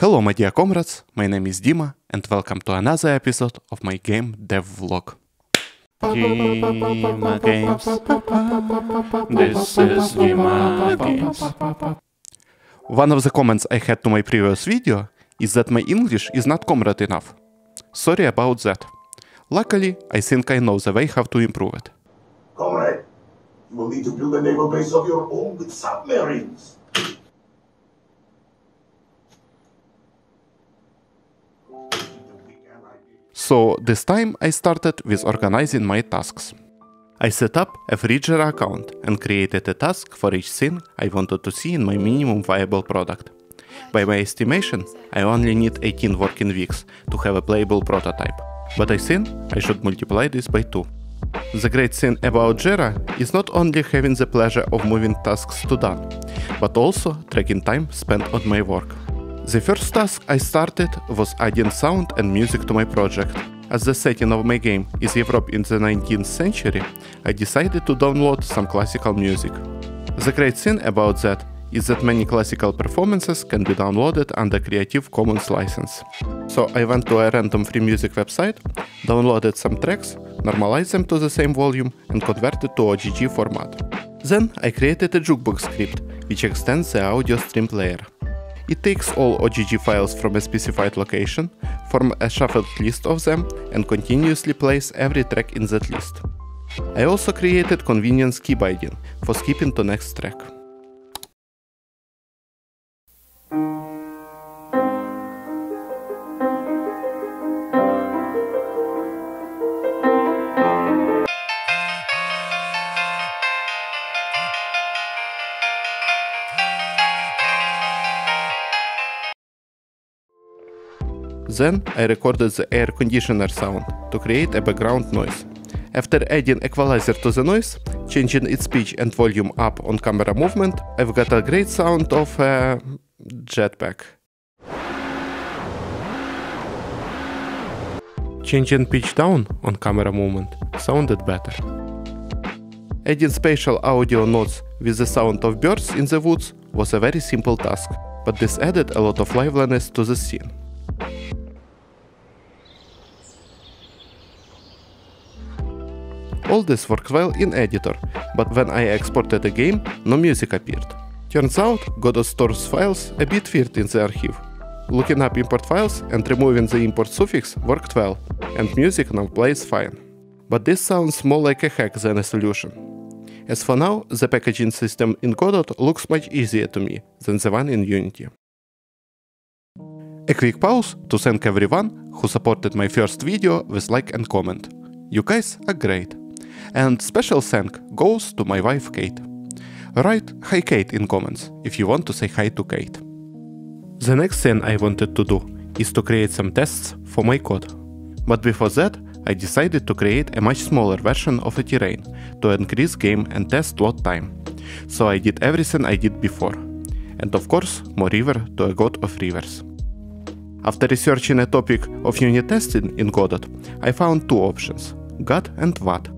Hello my dear comrades, my name is Deema and welcome to another episode of my game dev vlog. Deema Games. This is Deema Games. One of the comments I had to my previous video is that my English is not comrade enough. Sorry about that. Luckily, I think I know the way how to improve it. Comrade, you will need to build a naval base of your own with submarines. So this time I started with organizing my tasks. I set up a free Jira account and created a task for each thing I wanted to see in my minimum viable product. By my estimation, I only need 18 working weeks to have a playable prototype, but I think I should multiply this by 2. The great thing about Jira is not only having the pleasure of moving tasks to done, but also tracking time spent on my work. The first task I started was adding sound and music to my project. As the setting of my game is Europe in the 19th century, I decided to download some classical music. The great thing about that is that many classical performances can be downloaded under Creative Commons license. So I went to a random free music website, downloaded some tracks, normalized them to the same volume and converted to OGG format. Then I created a jukebox script, which extends the audio stream player. It takes all OGG files from a specified location, form a shuffled list of them, and continuously plays every track in that list. I also created convenient key binding for skipping to next track. Then I recorded the air conditioner sound to create a background noise. After adding equalizer to the noise, changing its pitch and volume up on camera movement, I've got a great sound of a jetpack. Changing pitch down on camera movement sounded better. Adding spatial audio notes with the sound of birds in the woods was a very simple task, but this added a lot of liveliness to the scene. All this worked well in editor, but when I exported the game, no music appeared. Turns out, Godot stores files a bit weird in the archive. Looking up import files and removing the import suffix worked well, and music now plays fine. But this sounds more like a hack than a solution. As for now, the packaging system in Godot looks much easier to me than the one in Unity. A quick pause to thank everyone who supported my first video with like and comment. You guys are great. And special thank goes to my wife Kate. Write hi Kate in comments if you want to say hi to Kate. The next thing I wanted to do is to create some tests for my code. But before that, I decided to create a much smaller version of a terrain to increase game and test load time. So I did everything I did before. And of course, more river to a god of rivers. After researching a topic of unit testing in Godot, I found two options, God and WAT.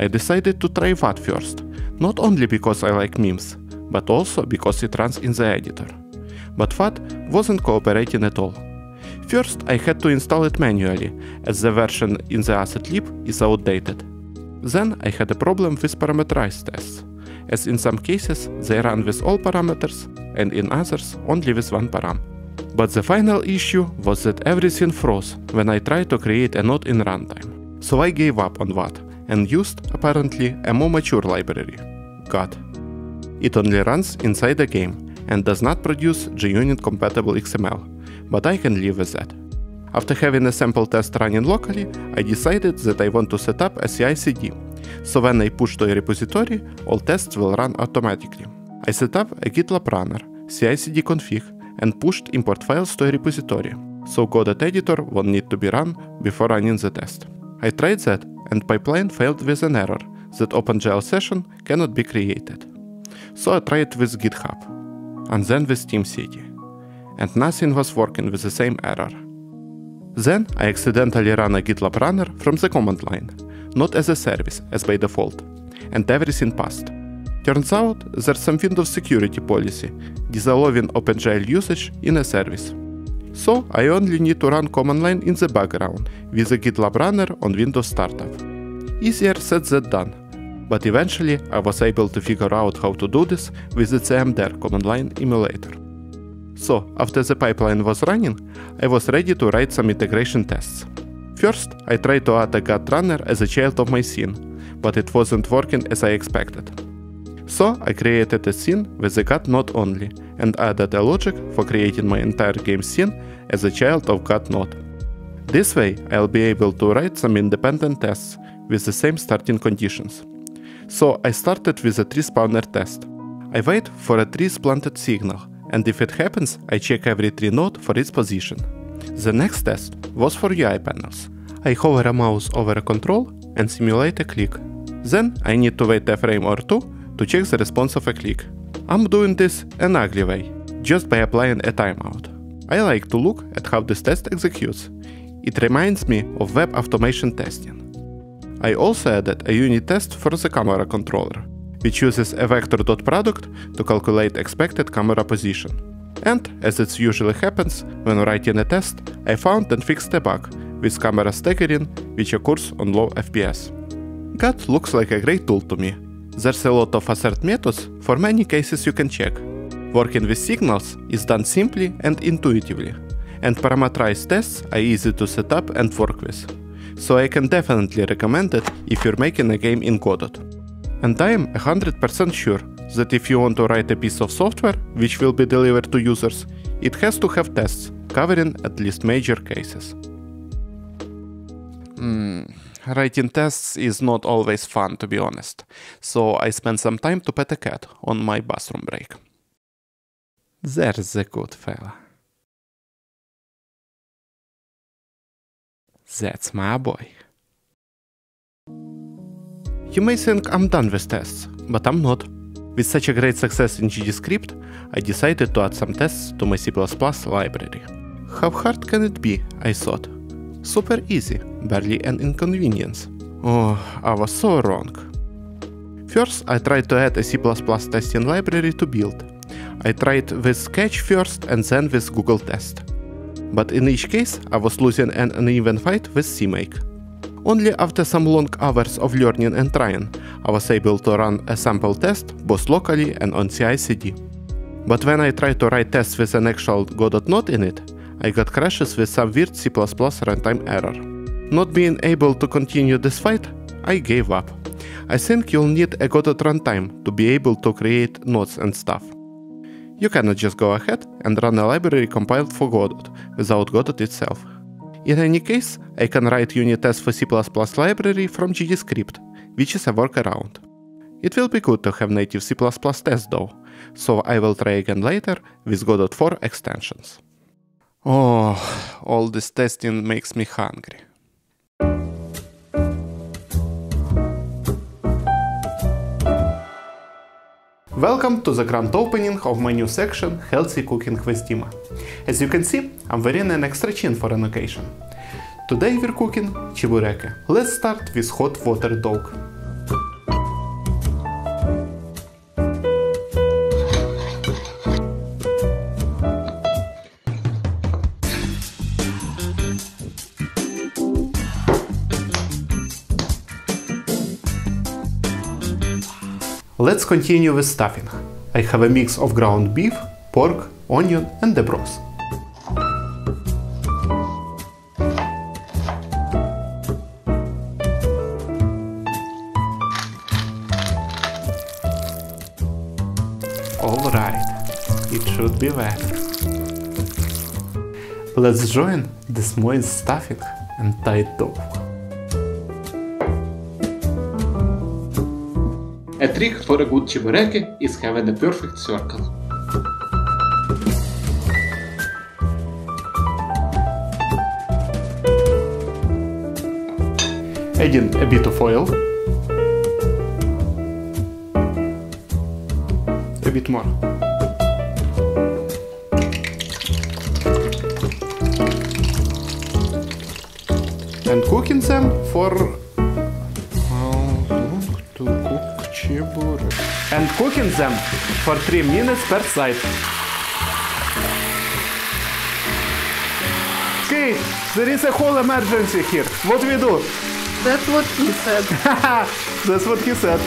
I decided to try WAT first, not only because I like memes, but also because it runs in the editor. But WAT wasn't cooperating at all. First, I had to install it manually, as the version in the asset lib is outdated. Then I had a problem with parameterized tests, as in some cases they run with all parameters, and in others only with one param. But the final issue was that everything froze when I tried to create a node in runtime. So I gave up on WAT and used, apparently, a more mature library, GUT. It only runs inside the game and does not produce JUnit compatible XML, but I can live with that. After having a sample test running locally, I decided that I want to set up a CI/CD, so when I push to a repository, all tests will run automatically. I set up a GitLab runner, CI/CD config, and pushed import files to a repository, so Godot editor won't need to be run before running the test. I tried that and pipeline failed with an error that OpenGL session cannot be created. So I tried with GitHub, and then with TeamCity, and nothing was working with the same error. Then I accidentally ran a GitLab runner from the command line, not as a service as by default, and everything passed. Turns out there's some Windows security policy disallowing OpenGL usage in a service. So I only need to run command line in the background with a GitLab runner on Windows Startup. Easier said than done, but eventually I was able to figure out how to do this with the Cmder command line emulator. So, after the pipeline was running, I was ready to write some integration tests. First, I tried to add a GUT runner as a child of my scene, but it wasn't working as I expected. So I created a scene with a GUT node only and added a logic for creating my entire game scene as a child of GUT node. This way I'll be able to write some independent tests with the same starting conditions. So I started with a tree spawner test. I wait for a tree's planted signal and if it happens I check every tree node for its position. The next test was for UI panels. I hover a mouse over a control and simulate a click. Then I need to wait a frame or two to check the response of a click. I'm doing this an ugly way, just by applying a timeout. I like to look at how this test executes. It reminds me of web automation testing. I also added a unit test for the camera controller, which uses a vector.product to calculate expected camera position. And, as it usually happens when writing a test, I found and fixed a bug with camera staggering which occurs on low FPS. GUT looks like a great tool to me. There's a lot of assert methods for many cases you can check. Working with signals is done simply and intuitively, and parameterized tests are easy to set up and work with. So I can definitely recommend it if you're making a game in Godot. And I am 100% sure that if you want to write a piece of software which will be delivered to users, it has to have tests covering at least major cases. Mm, writing tests is not always fun, to be honest, so I spent some time to pet a cat on my bathroom break. There's a good fella. That's my boy. You may think I'm done with tests, but I'm not. With such a great success in GDScript, I decided to add some tests to my C++ library. How hard can it be, I thought. Super easy, barely an inconvenience. Oh, I was so wrong. First, I tried to add a C++ testing library to build. I tried with Catch first and then with Google Test. But in each case, I was losing an uneven fight with CMake. Only after some long hours of learning and trying, I was able to run a sample test both locally and on CI/CD. But when I tried to write tests with an actual Godot in it, I got crashes with some weird C++ runtime error. Not being able to continue this fight, I gave up. I think you'll need a Godot runtime to be able to create nodes and stuff. You cannot just go ahead and run a library compiled for Godot without Godot itself. In any case, I can write unit tests for C++ library from GDScript, which is a workaround. It will be good to have native C++ tests though, so I will try again later with Godot 4 extensions. Oh, all this testing makes me hungry. Welcome to the grand opening of my new section Healthy Cooking Dima. As you can see, I'm wearing an extra chin for an occasion. Today we're cooking chibureke. Let's start with hot water dog. Let's continue with stuffing. I have a mix of ground beef, pork, onion and the broth. Alright, it should be wet. Let's join this moist stuffing and tie it tofu. A trick for a good chibureke is having a perfect circle. Adding a bit of oil. A bit more. And cooking them for and cooking them for 3 minutes per side. Kate, there is a whole emergency here. What we do? That's what he said. That's what he said.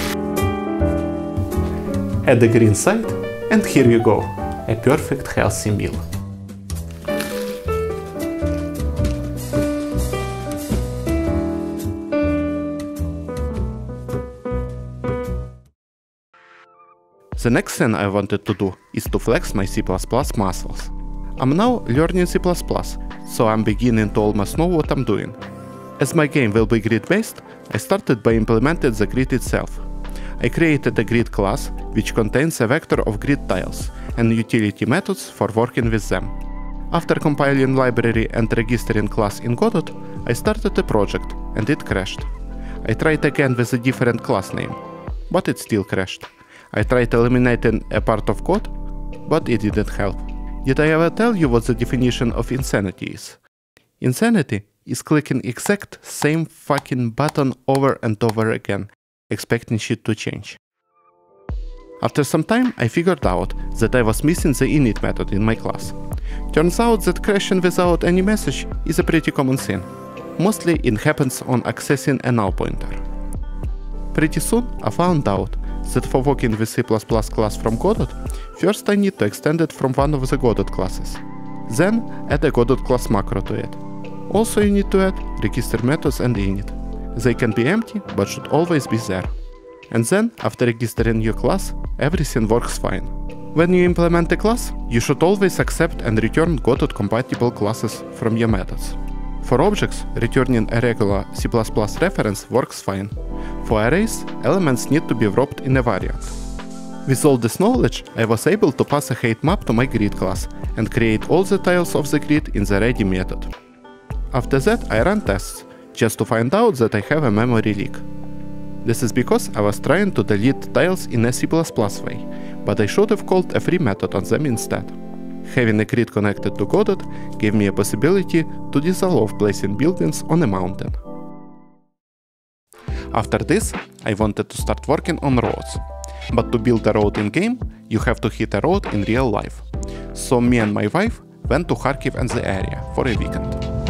Add the green side, and here you go. A perfect healthy meal. The next thing I wanted to do is to flex my C++ muscles. I'm now learning C++, so I'm beginning to almost know what I'm doing. As my game will be grid based, I started by implementing the grid itself. I created a grid class which contains a vector of grid tiles and utility methods for working with them. After compiling library and registering class in Godot, I started a project and it crashed. I tried again with a different class name, but it still crashed. I tried eliminating a part of code, but it didn't help. Did I ever tell you what the definition of insanity is? Insanity is clicking exact same fucking button over and over again, expecting shit to change. After some time, I figured out that I was missing the init method in my class. Turns out that crashing without any message is a pretty common thing. Mostly it happens on accessing a null pointer. Pretty soon I found out that for working with C++ class from Godot, first I need to extend it from one of the Godot classes. Then add a Godot class macro to it. Also you need to add register methods and init. They can be empty, but should always be there. And then, after registering your class, everything works fine. When you implement a class, you should always accept and return Godot compatible classes from your methods. For objects, returning a regular C++ reference works fine. For arrays, elements need to be wrapped in a variant. With all this knowledge, I was able to pass a height map to my grid class and create all the tiles of the grid in the ready method. After that, I ran tests, just to find out that I have a memory leak. This is because I was trying to delete tiles in a C++ way, but I should have called a free method on them instead. Having a grid connected to Godot gave me a possibility to dissolve placing buildings on a mountain. After this, I wanted to start working on roads. But to build a road in game, you have to hit a road in real life. So me and my wife went to Kharkiv and the area for a weekend.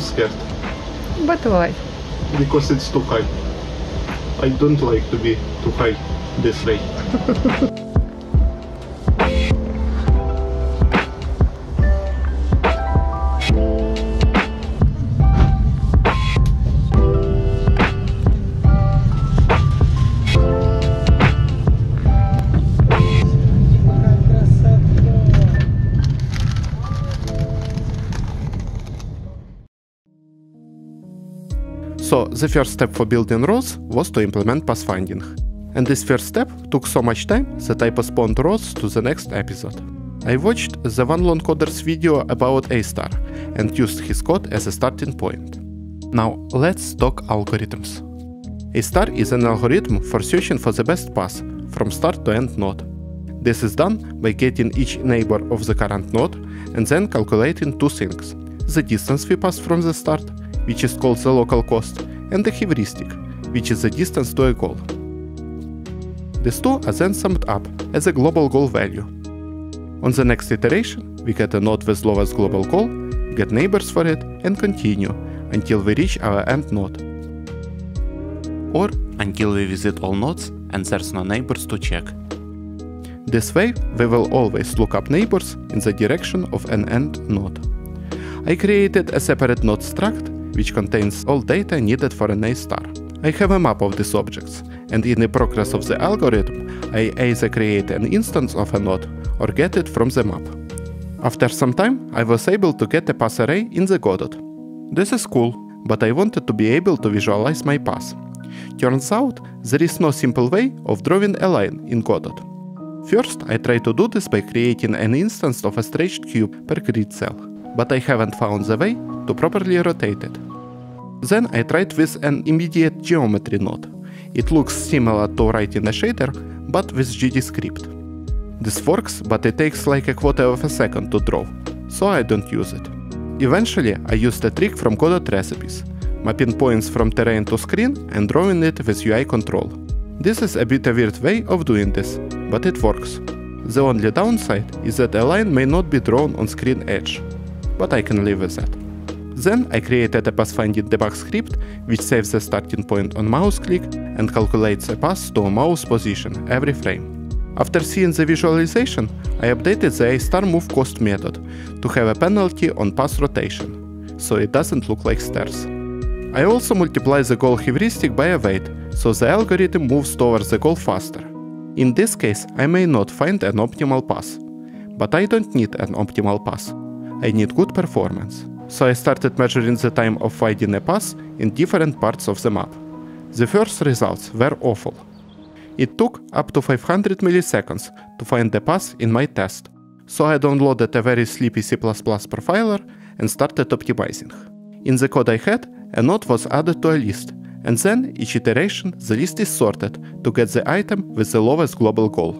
Scared But why? because it's too high. I don't like to be too high this way. the first step for building roads was to implement pathfinding. And this first step took so much time that I postponed roads to the next episode. I watched the One Lone Coder's video about A-Star and used his code as a starting point. Now let's talk algorithms. A star is an algorithm for searching for the best path from start to end node. This is done by getting each neighbor of the current node and then calculating two things. The distance we pass from the start, which is called the local cost, and the heuristic, which is the distance to a goal. These two are then summed up as a global goal value. On the next iteration, we get a node with lowest global goal, get neighbors for it, and continue until we reach our end node. Or until we visit all nodes and there's no neighbors to check. This way, we will always look up neighbors in the direction of an end node. I created a separate node struct, which contains all data needed for an A star. I have a map of these objects, and in the progress of the algorithm, I either create an instance of a node or get it from the map. After some time, I was able to get a pass array in the Godot. This is cool, but I wanted to be able to visualize my path. Turns out, there is no simple way of drawing a line in Godot. First, I tried to do this by creating an instance of a stretched cube per grid cell, but I haven't found the way to properly rotate it. Then I tried with an immediate geometry node. It looks similar to writing a shader, but with GDScript. This works, but it takes like a quarter of a second to draw, so I don't use it. Eventually, I used a trick from Godot recipes, mapping points from terrain to screen and drawing it with UI control. This is a bit a weird way of doing this, but it works. The only downside is that a line may not be drawn on screen edge, but I can live with that. Then I created a pathfinding debug script which saves the starting point on mouse click and calculates a path to a mouse position every frame. After seeing the visualization, I updated the A-star move cost method to have a penalty on path rotation, so it doesn't look like stairs. I also multiply the goal heuristic by a weight, so the algorithm moves towards the goal faster. In this case, I may not find an optimal path. But I don't need an optimal path. I need good performance. So I started measuring the time of finding a path in different parts of the map. The first results were awful. It took up to 500 milliseconds to find the path in my test, so I downloaded a very sleepy C++ profiler and started optimizing. In the code I had, a node was added to a list, and then each iteration the list is sorted to get the item with the lowest global goal.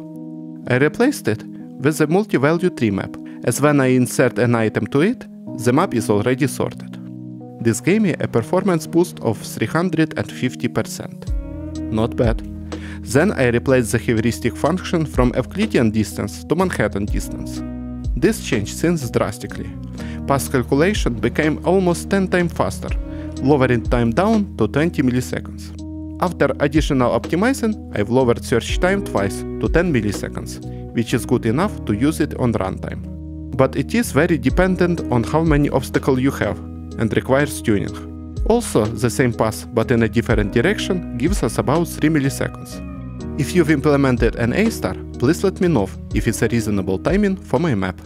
I replaced it with a multi-value tree map, as when I insert an item to it, the map is already sorted. This gave me a performance boost of 350%. Not bad. Then I replaced the heuristic function from Euclidean distance to Manhattan distance. This changed things drastically. Path calculation became almost 10 times faster, lowering time down to 20 milliseconds. After additional optimizing, I've lowered search time twice to 10 milliseconds, which is good enough to use it on runtime. But it is very dependent on how many obstacles you have and requires tuning. Also, the same path but in a different direction gives us about 3 milliseconds. If you've implemented an A-star, please let me know if it's a reasonable timing for my map.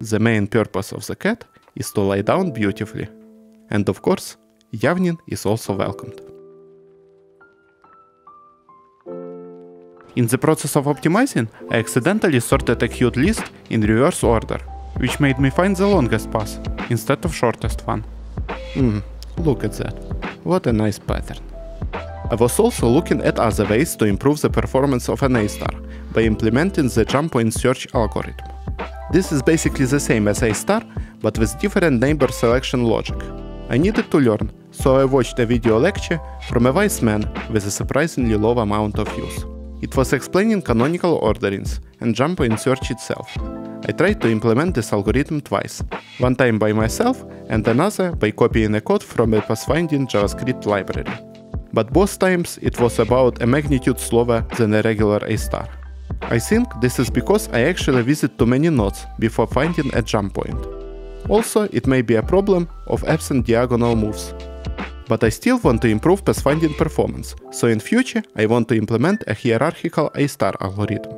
The main purpose of the cat is to lie down beautifully. And of course, yawning is also welcomed. In the process of optimizing, I accidentally sorted a queued list in reverse order, which made me find the longest path instead of shortest one. Hmm, look at that. What a nice pattern. I was also looking at other ways to improve the performance of an A-star by implementing the jump point search algorithm. This is basically the same as A-star, but with different neighbor selection logic. I needed to learn, so I watched a video lecture from a wise man with a surprisingly low amount of use. It was explaining canonical orderings and jump point search itself. I tried to implement this algorithm twice, one time by myself and another by copying a code from a pathfinding JavaScript library. But both times it was about a magnitude slower than a regular A-star. I think this is because I actually visit too many nodes before finding a jump point. Also, it may be a problem of absent diagonal moves. But I still want to improve pathfinding performance, so in future I want to implement a hierarchical A-star algorithm.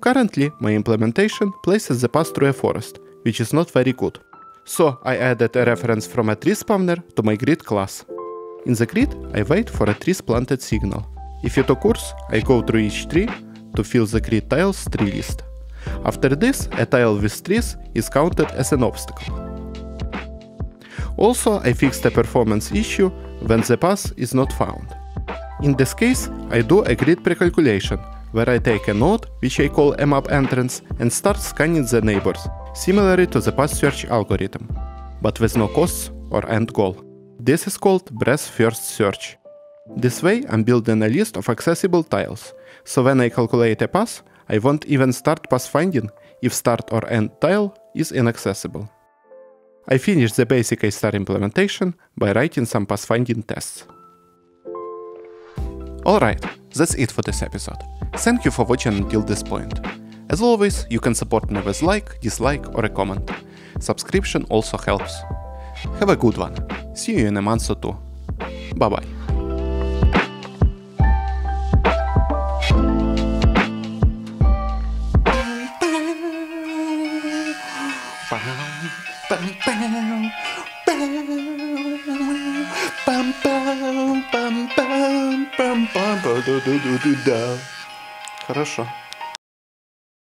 Currently, my implementation places the path through a forest, which is not very good. So I added a reference from a tree spawner to my grid class. In the grid, I wait for a trees planted signal. If it occurs, I go through each tree to fill the grid tiles tree list. After this, a tile with trees is counted as an obstacle. Also, I fixed a performance issue when the path is not found. In this case, I do a grid precalculation, where I take a node, which I call a map entrance, and start scanning the neighbors, similarly to the path search algorithm, but with no costs or end goal. This is called breadth first search. This way I'm building a list of accessible tiles, so when I calculate a path, I won't even start pathfinding if start or end tile is inaccessible. I finished the basic A-star implementation by writing some pathfinding tests. Alright, that's it for this episode. Thank you for watching until this point. As always, you can support me with like, dislike or a comment. Subscription also helps. Have a good one. See you in a month or two. Bye bye. Да-да-да-да-да. Хорошо.